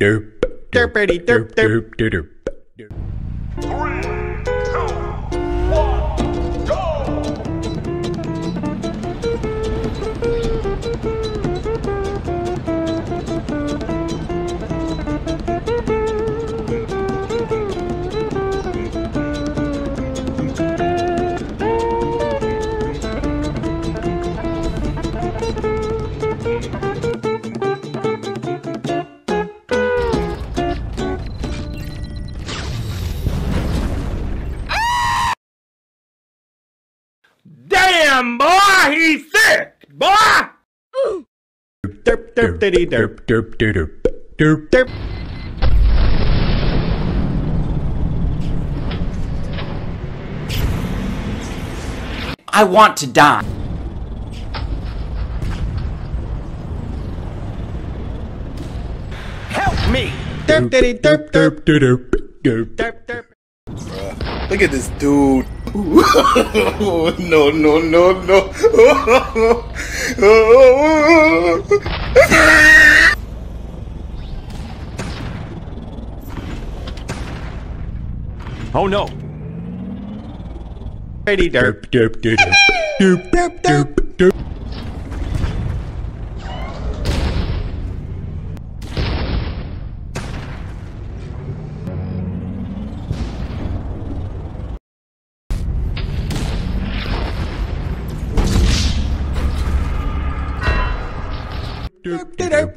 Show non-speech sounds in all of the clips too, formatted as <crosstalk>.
Derp. Derpity derp derp. derp, derp, derp. Derp, diddy, derp. Derp, derp, derp, derp, derp. I want to die. Help me! Derp, derp, derp, derp, derp, derp, derp. Look at this dude. Ooh. <laughs> no, no, no, no. <laughs> oh no. Pretty derp derp derp derp derp derp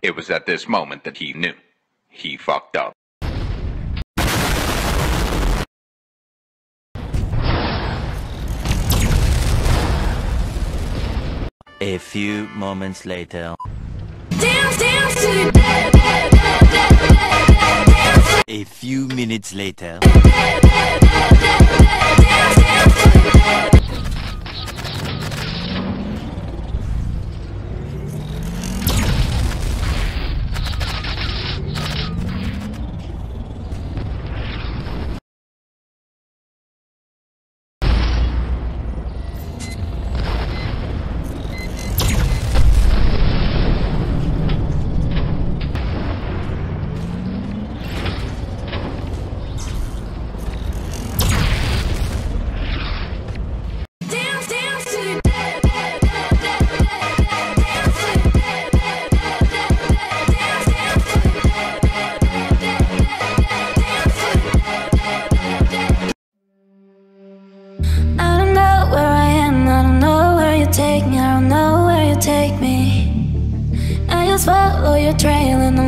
It was at this moment that he knew. He fucked up. A few moments later. Dance, dance to the A few minutes later. trail in the